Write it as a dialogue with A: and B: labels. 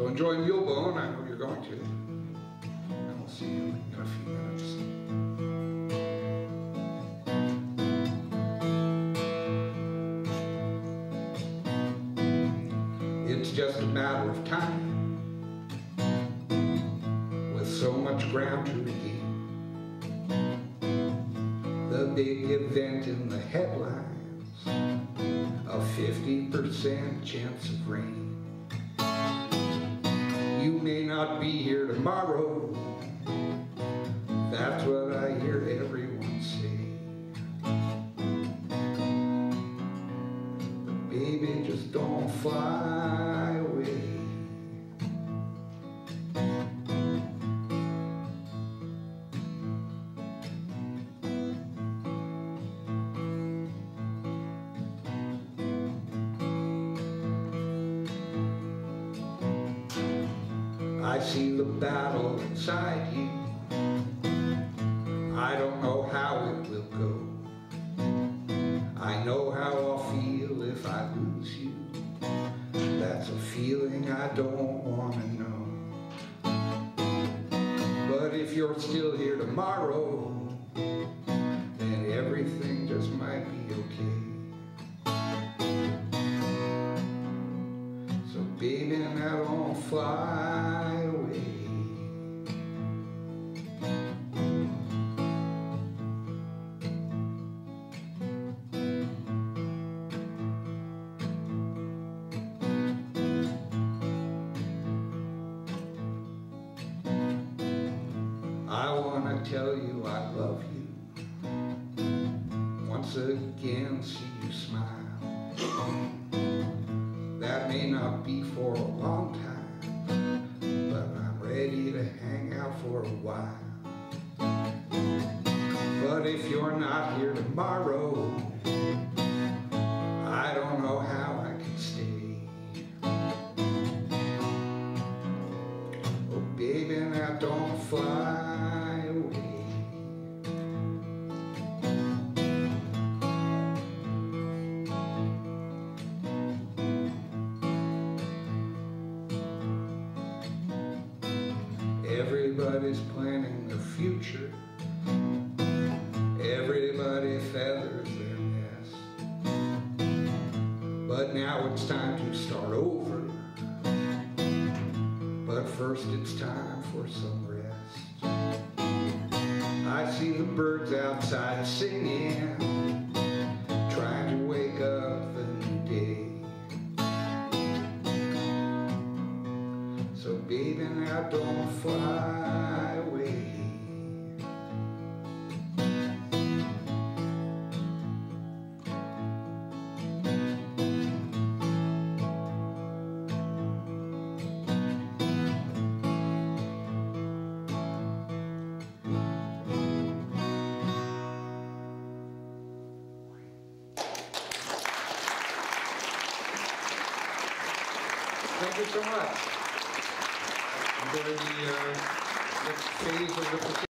A: So enjoy Mulebone, I know you're going to. And we'll see you in a few minutes. It's just a matter of time with so much ground to regain. The big event in the headlines, a 50% chance of rain. May not be here tomorrow, that's what I hear everyone say. But baby, just don't fly I see the battle inside you. I don't know how it will go. I know how I'll feel if I lose you. That's a feeling I don't want to know. But if you're still here tomorrow, then everything just might be okay. Baby, now don't fly away. I wanna tell you I love you. Once again, see you smile. Not be for a long time, but I'm ready to hang out for a while. But if you're not here tomorrow, I don't know how I can stay. Oh, baby, now don't fly Everybody's planning the future. Everybody feathers their nest. But now it's time to start over. But first it's time for some rest. I see the birds outside singing, baby, now don't fly away. Thank you so much. Enjoy the uh, next phase of the